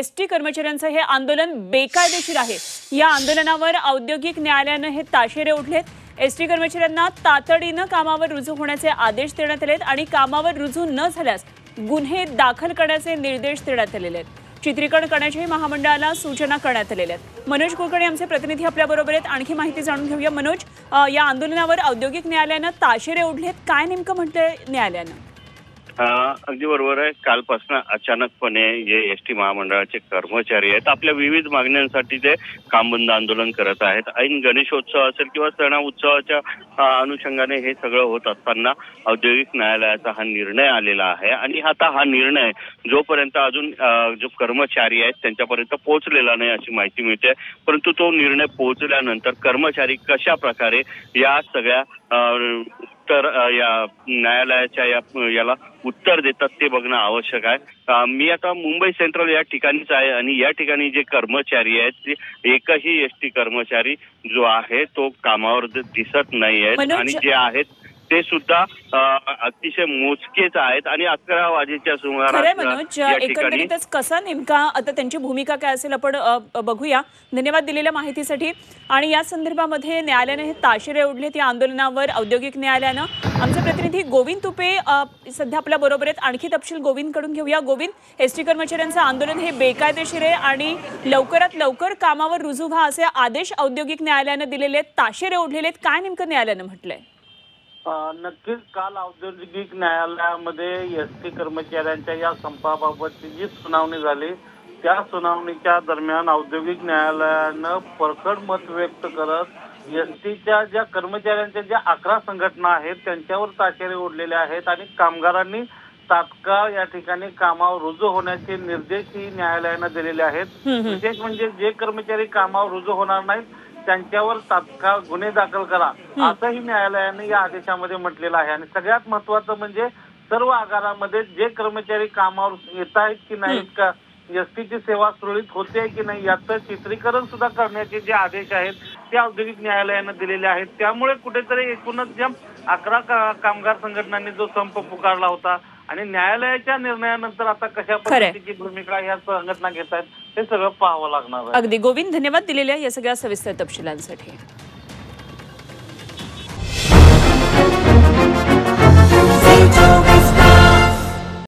S T कर्मचाऱ्यांचं हे आंदोलन बेकायदेशीर आहे. या आंदोलनावर औद्योगिक न्यायालयानं हे ताशेरे ओढलेत. एस टी कर्मचाऱ्यांना तातडीनं कामावर रुजू होण्याचे आदेश देण्यात आलेत आणि कामावर रुजू न झाल्यास गुन्हे दाखल करण्याचे निर्देश देण्यात आलेले आहेत. चित्रीकरण करण्याच्याही महामंडळाला सूचना करण्यात आलेल्या आहेत. मनोज कुलकर्णी आमचे प्रतिनिधी आपल्याबरोबर आहेत. आणखी माहिती जाणून घेऊया. मनोज या आंदोलनावर औद्योगिक न्यायालयानं ताशेरे ओढलेत. काय नेमकं म्हटलंय न्यायालयानं? अगदी बरोबर आहे. कालपासून अचानकपणे जे एस टी महामंडळाचे कर्मचारी आहेत आपल्या विविध मागण्यांसाठी ते कामबंद आंदोलन करत आहेत. ऐन गणेशोत्सव असेल किंवा सणा उत्सवाच्या अनुषंगाने हे सगळं होत असताना औद्योगिक न्यायालयाचा हा निर्णय आलेला आहे. आणि आता हा निर्णय जोपर्यंत अजून जो कर्मचारी आहेत त्यांच्यापर्यंत पोहोचलेला नाही अशी माहिती मिळते. परंतु तो निर्णय पोहोचल्यानंतर कर्मचारी कशा प्रकारे या सगळ्या उत्तर या न्यायालयाच्या या याला उत्तर देतात ते बघणं आवश्यक आहे. मी आता मुंबई सेंट्रल या ठिकाणीच आहे आणि या ठिकाणी जे कर्मचारी आहेत ते एकही एस टी कर्मचारी जो आहे तो कामावर दिसत नाही आहेत मनोज- आणि जे आहेत ते सुद्धा अतिशय मोजकेच आहेत आणि अकरा वाजेच्या सुमारास एकंदरीतच कसा नेमका आता त्यांची भूमिका काय असेल आपण बघूया. धन्यवाद दिलेल्या माहितीसाठी. आणि या संदर्भामध्ये न्यायालयाने हे ताशेरे ओढलेत या आंदोलनावर औद्योगिक न्यायालयानं. आमचे प्रतिनिधी गोविंद तुपे सध्या आपल्या बरोबर आहेत. आणखी तपशील गोविंदकडून घेऊया. गोविंद एस टी कर्मचाऱ्यांचं आंदोलन हे बेकायदेशीर आहे आणि लवकरात लवकर कामावर रुजू व्हा असे आदेश औद्योगिक न्यायालयानं दिलेले आहेत ताशेरे ओढलेले आहेत. काय नेमकं न्यायालयानं म्हटलंय? नक्कीच काल औद्योगिक न्यायालयामध्ये एस टी कर्मचाऱ्यांच्या या संपाबाबतची जी सुनावणी झाली त्या सुनावणीच्या दरम्यान औद्योगिक न्यायालयानं परखड मत व्यक्त करत एस टीच्या ज्या कर्मचाऱ्यांच्या ज्या अकरा संघटना आहेत त्यांच्यावर ताशेरे ओढलेले आहेत आणि कामगारांनी तात्काळ या ठिकाणी कामावर रुजू होण्याचे निर्देशही न्यायालयानं दिलेले आहेत. विशेष म्हणजे जे कर्मचारी कामावर रुजू होणार नाहीत त्यांच्यावर तात्काळ गुन्हे दाखल करा. असंही न्यायालयाने या आदेशामध्ये म्हटलेलं आहे. आणि सगळ्यात महत्वाचं म्हणजे सर्व आगारामध्ये जे कर्मचारी कामावर येत आहेत की नाहीत का एसटीची सेवा सुरळीत होते की नाही याचं चित्रीकरण सुद्धा करण्याचे जे आदेश आहेत ते औद्योगिक न्यायालयानं दिलेले आहेत. त्यामुळे कुठेतरी एकूणच ज्या अकरा कामगार संघटनांनी जो संप पुकारला होता आणि न्यायालयाच्या निर्णयानंतर आता कशा. पद्धतीची भूमिका ह्या संघटना घेत आहेत हे सगळं पाहावं लागणार अगदी. गोविंद धन्यवाद दिलेल्या या सगळ्या सविस्तर तपशिलांसाठी.